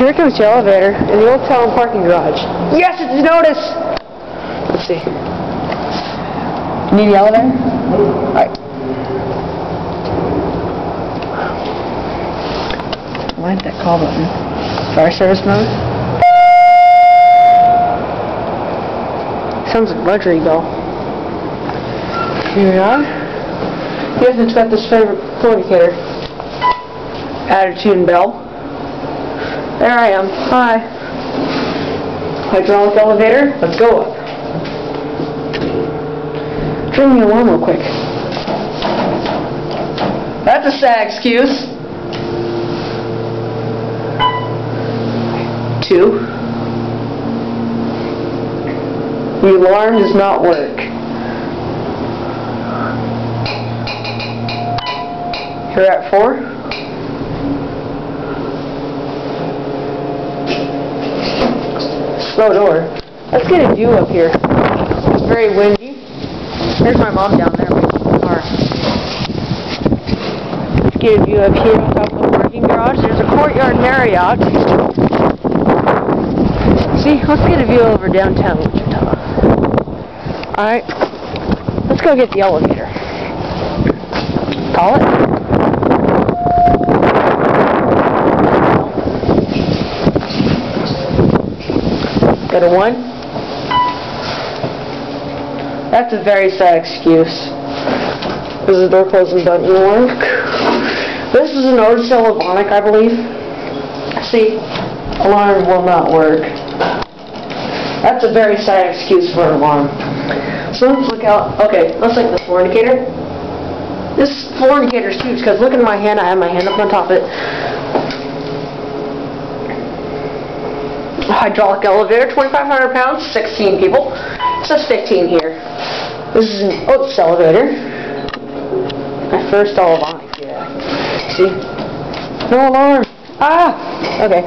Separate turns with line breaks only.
Here comes the elevator in the old town parking garage. Yes, it's an Otis! Let's see. Need the elevator? Alright. Why hit that call button? Fire service mode? Sounds like luxury bell. Here we are. You guys expect this favorite communicator. Attitude bell. There I am. Hi. Hydraulic elevator. Let's go up. Turn the alarm real quick. That's a sad excuse. Two. The alarm does not work. You're at four. Slow door. Let's get a view up here. It's very windy. There's my mom down there waiting for the car. Let's get a view up here of the parking garage. There's a courtyard Marriott. See, let's get a view over downtown Wichita. Alright. Let's go get the elevator. Call it. Go to one. That's a very sad excuse. Because the door closing doesn't work. This is an Otis Elevonic, I believe. See, alarm will not work. That's a very sad excuse for an alarm. So let's look out. Okay, let's look at the floor indicator. This floor indicator is huge because look at my hand. I have my hand up on top of it. Hydraulic elevator, 2,500 pounds, 16 people. It says 15 here. This is an Otis elevator. My first Elevonic, yeah. See? No alarm. Ah! Okay.